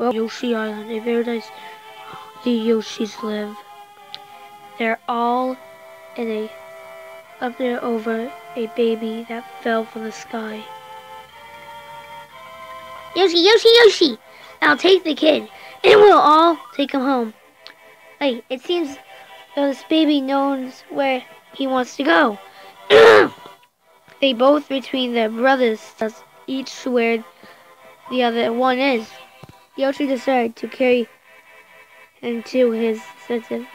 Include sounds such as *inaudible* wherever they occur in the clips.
Well, Yoshi Island, a paradise the Yoshis live. They're all in a up there over a baby that fell from the sky. Yoshi, Yoshi, Yoshi! I'll take the kid, and we'll all take him home. Hey, it seems this baby knows where he wants to go. *coughs* they both, between their brothers, each where the other one is. Yoshi decided to carry him to his sense of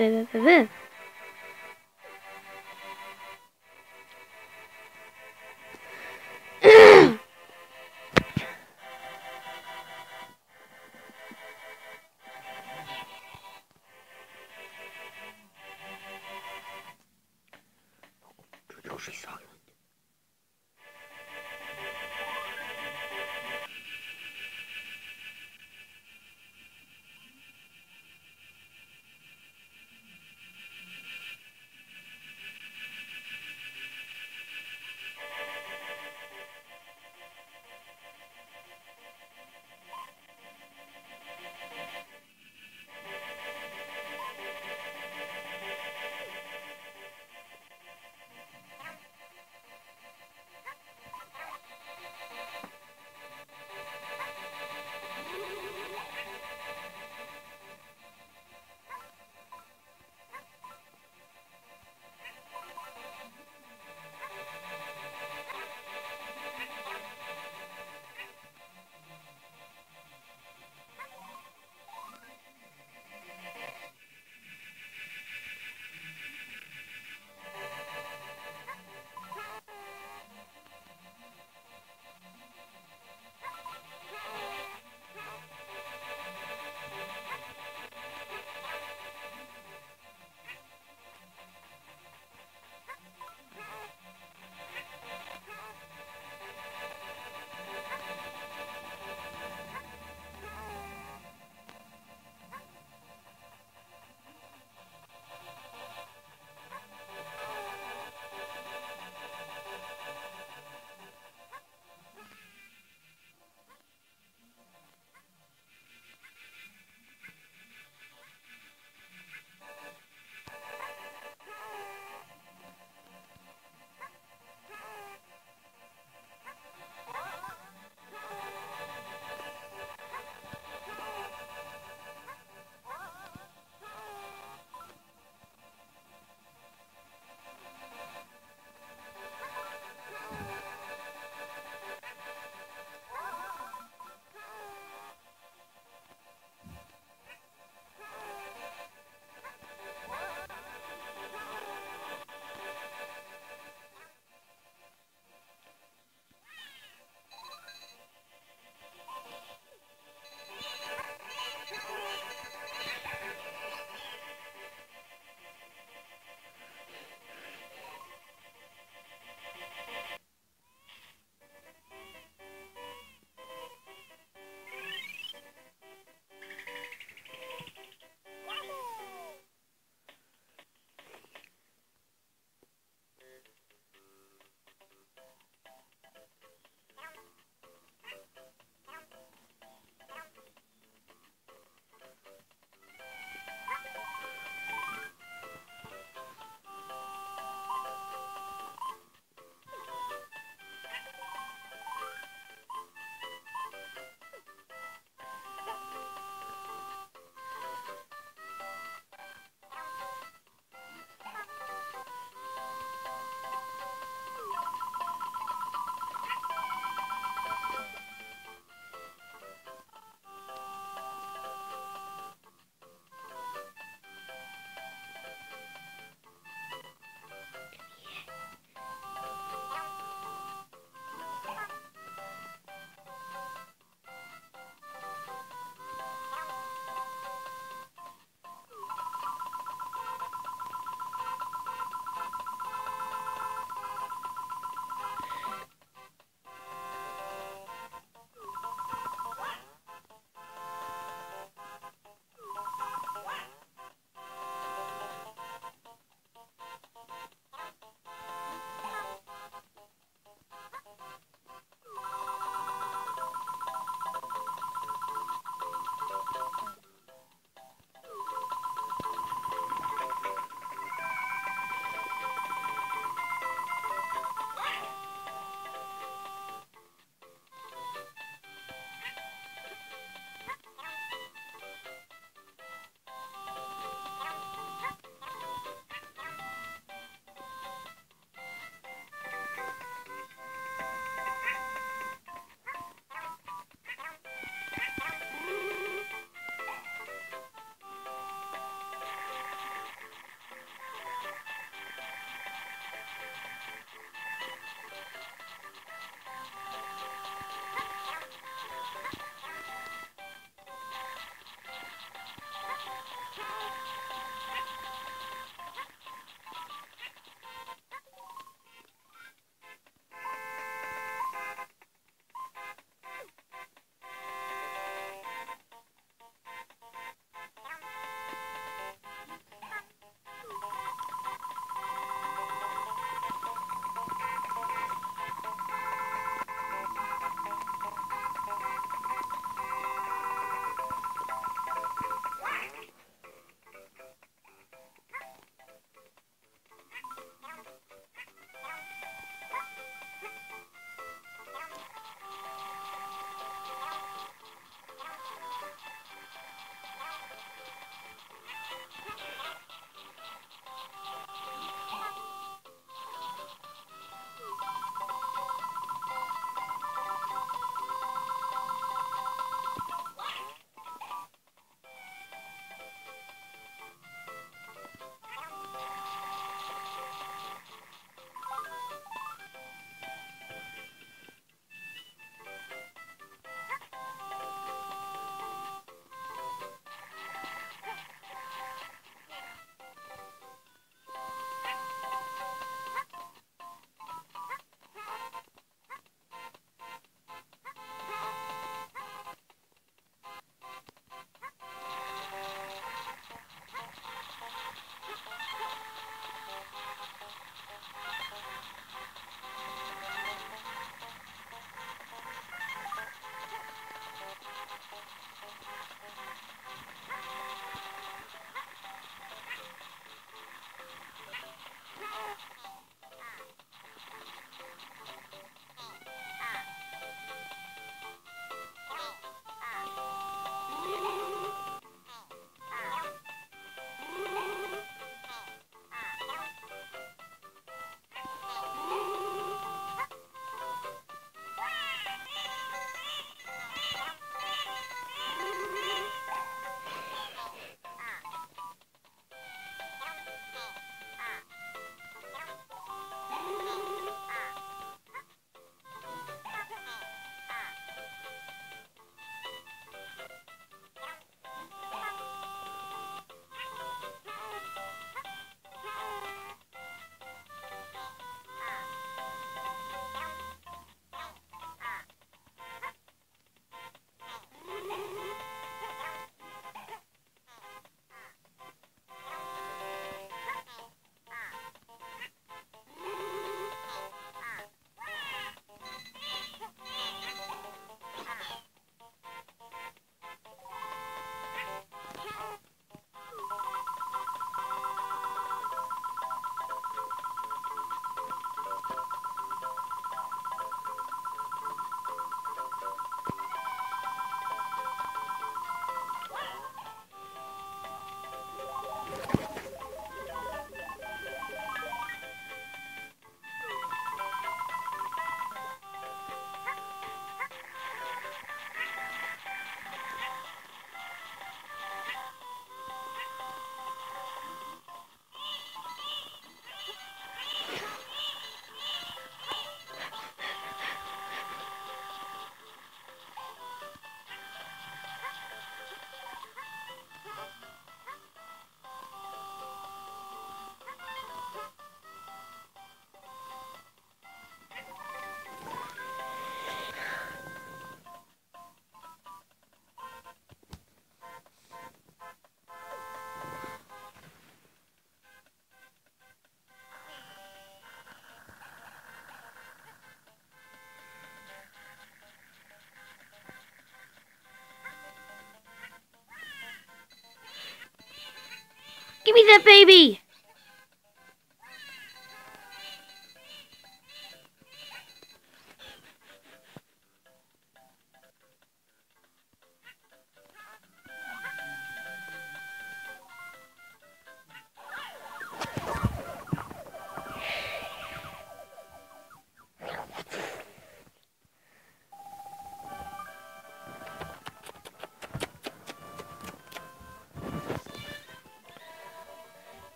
Give me that baby!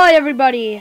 Goodbye, everybody.